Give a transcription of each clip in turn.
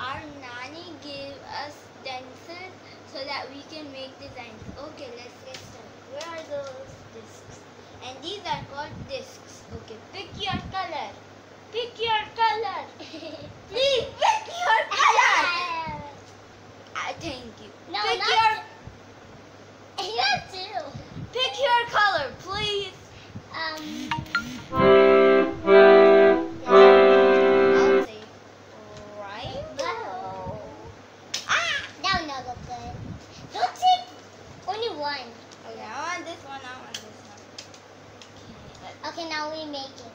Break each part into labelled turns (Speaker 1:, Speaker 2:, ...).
Speaker 1: our nanny gave us stencils so that we can make designs. Okay, let's get started. Where are those discs? And these are called discs. Okay, pick your color. Pick your color. Please pick your color. Ah, thank you.
Speaker 2: No,
Speaker 1: pick your Okay,
Speaker 2: now we making.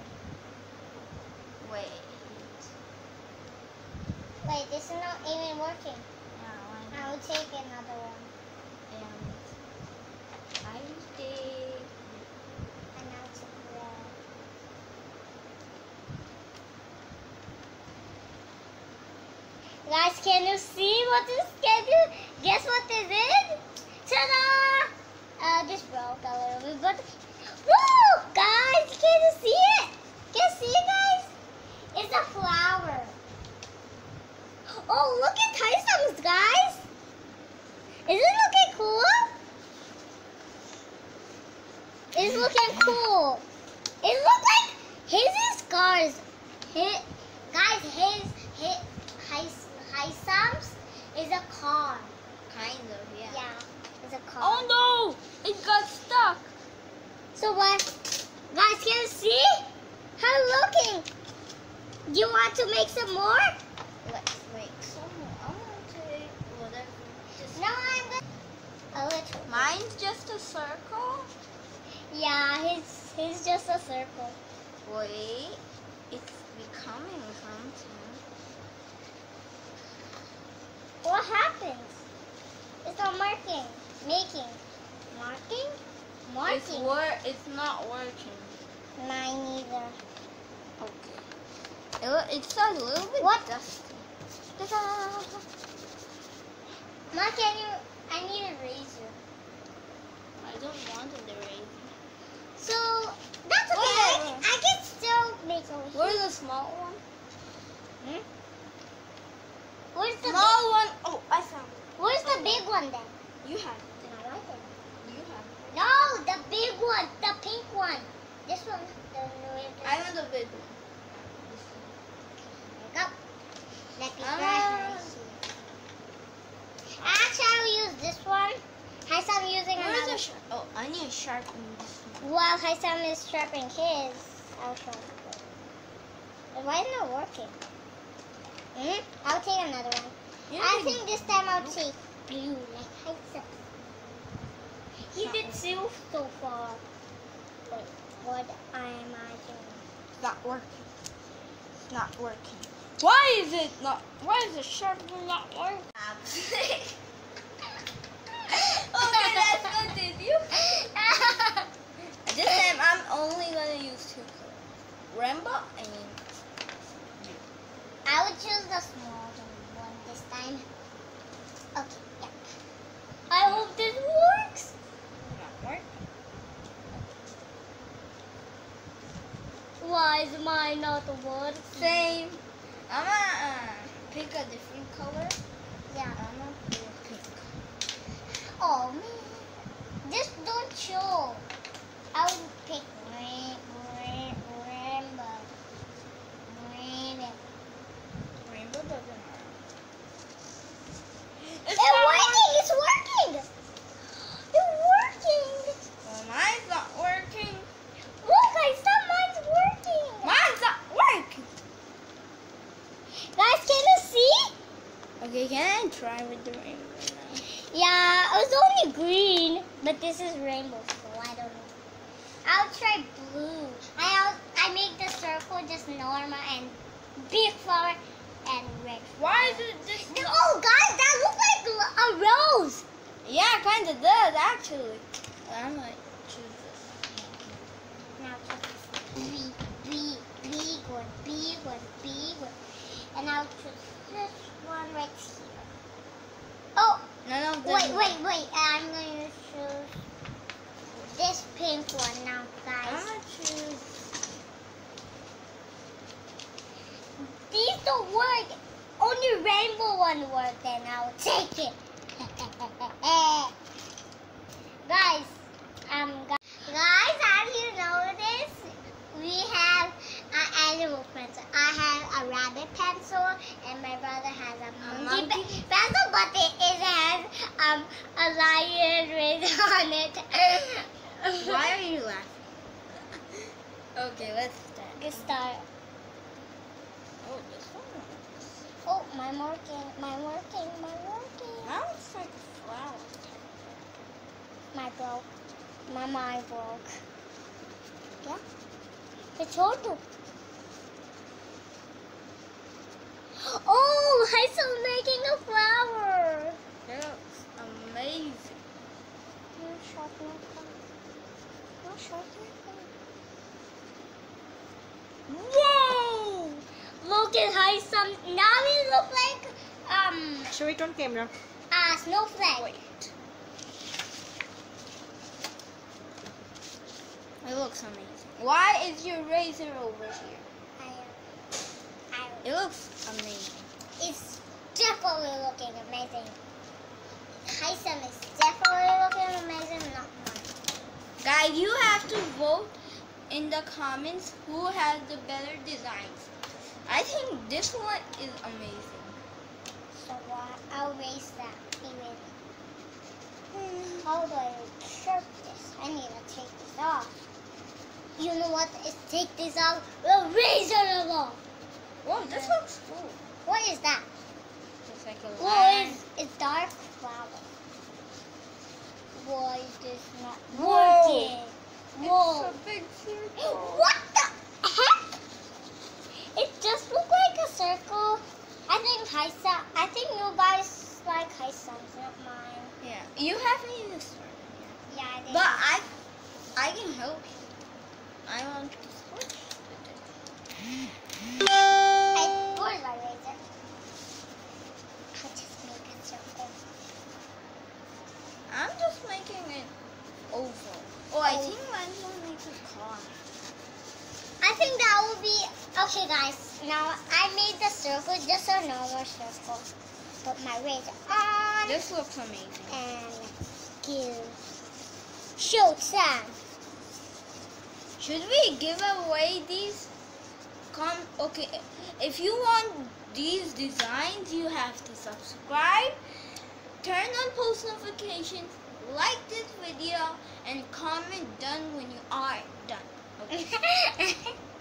Speaker 1: wait.
Speaker 2: Wait, this is not even working.
Speaker 1: Now
Speaker 2: I will take another one.
Speaker 1: and I will take.
Speaker 2: And now it's red. Guys, can you see what this can you guess what is? Ta-da! Uh, this broke a little bit, but woo! Guys, can you see it? Can you see it, guys? It's a flower. Oh, look at Tyson's, guys. Is it looking cool? It's looking cool. It looks like his is scars. His, guys, his, his, his, Haisam's is a car.
Speaker 1: Kind of, yeah.
Speaker 2: Yeah, it's a car.
Speaker 1: Oh no! It got stuck.
Speaker 2: So what? Guys, can you see? How looking? Do you want to make some more?
Speaker 1: Let's make some more. I want to take whatever. Just
Speaker 2: No, I'm good. A little.
Speaker 1: Mine's just a circle.
Speaker 2: Yeah, his, his just a circle.
Speaker 1: Wait, it's becoming something.
Speaker 2: What happens? It's not marking. Making. Marking?
Speaker 1: It's
Speaker 2: Marking.
Speaker 1: wor- It's not working.
Speaker 2: Mine either.
Speaker 1: Okay. It, it's a little bit
Speaker 2: What?
Speaker 1: dusty.
Speaker 2: Ma, can you? I need a razor.
Speaker 1: I don't want an eraser.
Speaker 2: So that's okay. I, I can still make a
Speaker 1: Where's the small one?
Speaker 2: Hmm? Where's the
Speaker 1: Small one. Oh, I found it.
Speaker 2: Where's the big one then?
Speaker 1: You have it.
Speaker 2: Then I like it.
Speaker 1: You have it.
Speaker 2: No, the big one, the pink one. This one. The
Speaker 1: I want the big one.
Speaker 2: Go. Let me
Speaker 1: Ah.
Speaker 2: try. Actually, I'll use this one. Haisam using
Speaker 1: Where's
Speaker 2: another.
Speaker 1: the sharp? Oh, I sharpen this one.
Speaker 2: Is sharpening his, I'll sharpen it. Why is it not working? Hmm? I'll take another one. I think this time I'll take blue, like Haisam. He did two so far. Wait, what I imagine?
Speaker 1: It's not working. It's not working. Why is it not? Why is the sharpener not working? okay, let's continue. This time I'm only gonna use two colors. Rainbow and
Speaker 2: I would choose the small one this time. Okay, yeah. I hope this works.
Speaker 1: not working.
Speaker 2: Why is mine not working?
Speaker 1: Same. I'm gonna uh, pick a different color.
Speaker 2: Yeah.
Speaker 1: I'm gonna pick pink.
Speaker 2: Oh man. Just don't show. I would pick rain, rain, rainbow. Rainbow.
Speaker 1: Rainbow doesn't work.
Speaker 2: It's working! It's working! It's working!
Speaker 1: Well, mine's not working.
Speaker 2: Look, I saw mine's working!
Speaker 1: Mine's not working.
Speaker 2: Guys, can you see?
Speaker 1: Okay, can I try with the rainbow now?
Speaker 2: Yeah, it was only green, but this is rainbow, so I don't know. I'll try blue. I I make the circle just normal and big flower and red.
Speaker 1: Why is it just?
Speaker 2: Oh, guys, that looks like a rose.
Speaker 1: Yeah, it kind of does actually. I'm gonna choose this.
Speaker 2: Now choose big, big, big one, big one, big one, and I'll choose this one right here.
Speaker 1: None of them.
Speaker 2: wait, wait, wait. I'm going to choose this pink one now,
Speaker 1: I'm
Speaker 2: guys.
Speaker 1: gonna choose.
Speaker 2: These don't work. Only rainbow one work, then I'll take it. guys, um, gu- guys, have you noticed we have uh, animal pencil? I have a rabbit pencil, and my brother has a
Speaker 1: A
Speaker 2: monkey,
Speaker 1: monkey?
Speaker 2: pencil, but it, on it.
Speaker 1: Why are you laughing? okay, let's start.
Speaker 2: Good start.
Speaker 1: Oh, this one.
Speaker 2: Oh, my working, my working, my working.
Speaker 1: That looks like a flower.
Speaker 2: My broke. My mind broke. Yeah. It's auto. Oh, I'm still making a flower.
Speaker 1: That looks amazing.
Speaker 2: No sharpen my. No sharpen my pen. Whoa! Look at how some. Now we look like um
Speaker 1: Show it on camera.
Speaker 2: a snowflake.
Speaker 1: Wait. It looks amazing. Why is your razor over here?
Speaker 2: I, uh, I,
Speaker 1: It looks amazing.
Speaker 2: It's definitely looking amazing. Tyson is definitely looking amazing, not mine.
Speaker 1: Guys, you have to vote in the comments who has the better designs. I think this one is amazing.
Speaker 2: So uh, I'll raise that even. How do I sharp this? I need to take this off. You know what? Is take this off. We'll razor it off.
Speaker 1: Whoa, this looks cool.
Speaker 2: What is that?
Speaker 1: It's like a
Speaker 2: What
Speaker 1: line.
Speaker 2: it's dark flower? Why is this not working?
Speaker 1: It's a big circle.
Speaker 2: What the heck? Okay, guys. Now I made the circle just a normal circle. Put my razor on
Speaker 1: This looks amazing.
Speaker 2: and give show time.
Speaker 1: Should we give away these? Come, okay. If you want these designs, you have to subscribe, turn on post notifications, like this video, and comment done when you are done. Okay.